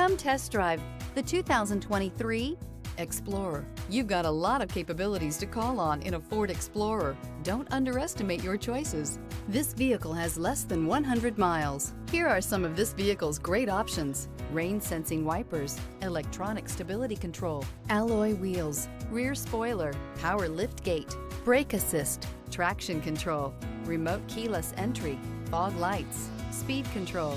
Come test drive the 2023 Explorer. You've got a lot of capabilities to call on in a Ford Explorer. Don't underestimate your choices. This vehicle has less than 100 miles. Here are some of this vehicle's great options. Rain sensing wipers, electronic stability control, alloy wheels, rear spoiler, power lift gate, brake assist, traction control, remote keyless entry, fog lights, speed control.